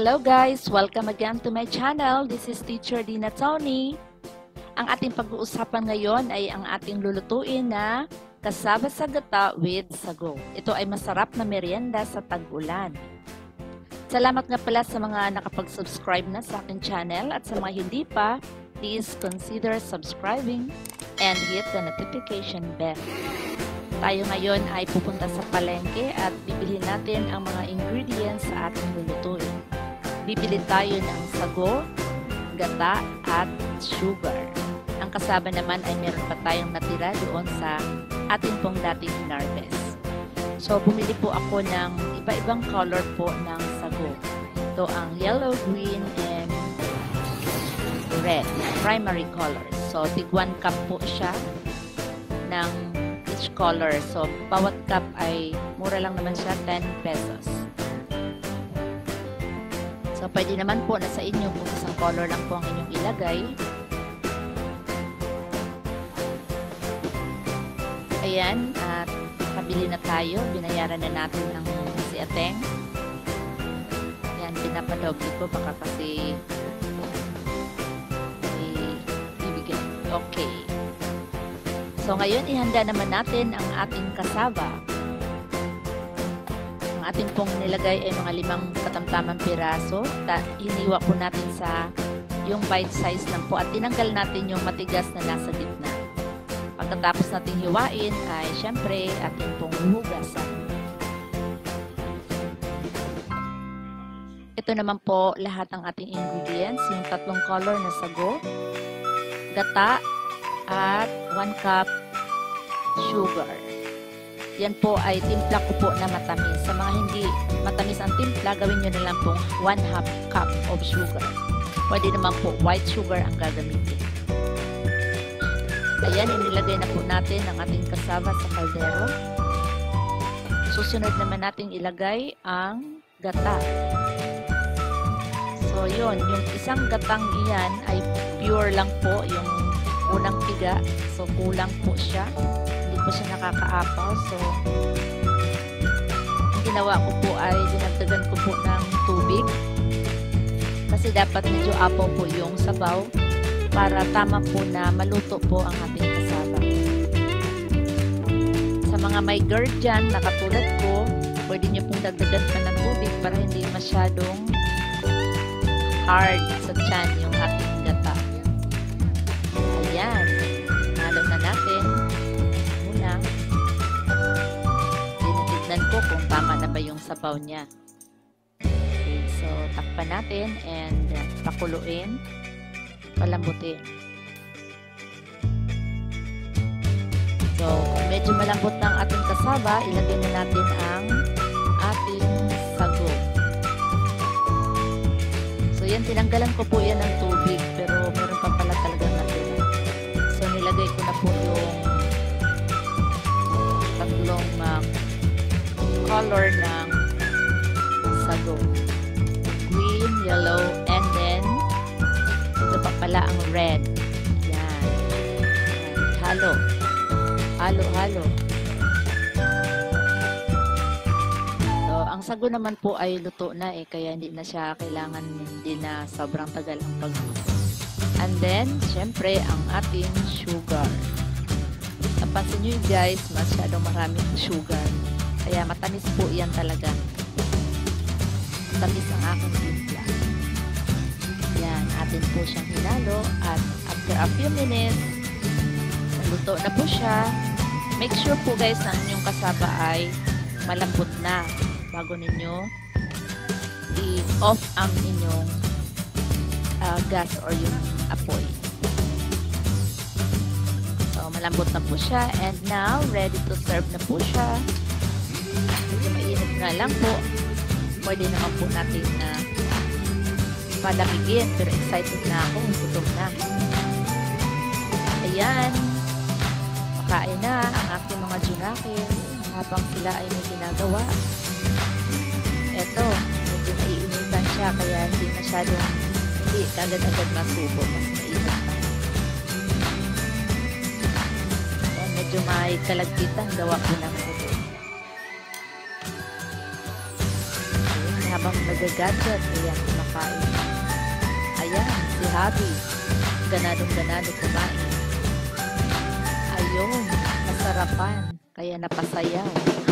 Hello guys! Welcome again to my channel. This is Teacher Dina Tony. Ang ating pag-uusapan ngayon ay ang ating lulutuin na kasaba sa gata with sago. Ito ay masarap na merienda sa tag-ulan. Salamat nga pala sa mga nakapag-subscribe na sa aking channel at sa mga hindi pa, please consider subscribing and hit the notification bell. Tayo ngayon ay pupunta sa palengke at bibili natin ang mga ingredients sa ating lulutuin. Bibili tayo ng sago, gata at sugar. Ang kasama naman ay meron pa tayong natira doon sa ating pong dating harvest. So, bumili po ako ng iba-ibang color po ng sago. Ito ang yellow, green, and red, primary colors. So, tig 1 cup po siya ng each color. So, bawat cup ay mura lang naman siya, 10 pesos. So, pwede naman po na sa inyo kung isang color lang po ang inyong ilagay. Ayan, at kabili na tayo. Binayaran na natin ng si Ateng. Ayan, pinapadoble ko baka kasi ibigay. Okay. So, ngayon, ihanda naman natin ang ating kasaba. Ang ating pong nilagay ay mga limang katamtamang piraso. Ta hiniwa po natin sa yung bite size lang po at tinanggal natin yung matigas na nasa gitna. Pagkatapos natin hiwain ay syempre ating pong hugasan. Ito naman po lahat ng ating ingredients, yung tatlong color na sago, gata, at 1 cup sugar. Yan po ay timpla ko po na matamis. Sa mga hindi matamis ang timpla, gawin nyo na lang pong 1 half cup of sugar. Pwede naman po white sugar ang gagamitin. Ayan, inilagay na po natin ang ating kasaba sa kaldero. Susunod naman natin ilagay ang gata. So, yun. Yung isang gatang iyan ay pure lang po yung unang tiga. So, kulang po siya. Po siya nakakaapaw. So, ginawa ko po ay dinagdagan ko po ng tubig. Kasi dapat medyo apaw po yung sabaw para tama po na maluto po ang ating kasaba. Sa mga may GERD dyan na katulad ko, pwede nyo pong dagdagan pa ng tubig para hindi masyadong hard sa tiyan yung na ba yung sabaw niya. Okay, so takpan natin and pakuluin. Palambutin. So, kung medyo malambot na ang ating kasaba, ilagay na natin ang ating sago. So, yan, tinanggalan ko po yan ng tubig, color ng sago. Green, yellow, and then ito pa pala ang red. Yan. And halo. Halo, halo. So, ang sago naman po ay luto na eh, kaya hindi na siya kailangan hindi na sobrang tagal ang pagluto. And then, syempre, ang ating sugar. Napansin nyo guys, masyadong maraming sugar. Kaya matamis po yan talaga. Matamis ang aking timpla. Yan, atin po siyang hinalo. At after a few minutes, luto na po siya. Make sure po guys na inyong kasaba ay malambot na bago ninyo i-off ang inyong uh, gas or yung apoy. So, malambot na po siya. And now, ready to serve na po siya. Mainit nga lang po. Pwede naman po natin na palamigin. Pero excited na ako. Gutom na. Ayan. Makain na ang aking mga junakis habang sila ay may ginagawa. Eto, medyo naiinitan siya kaya hindi masyadong hindi kagad-agad masubo. Mas mainit pa. Medyo may kalagkitan gawa ko ng nagagadget, ayan, kumakain. Ayan, si Habi. Ganadong ganado kumain. Ayun, nasarapan. Kaya napasayaw.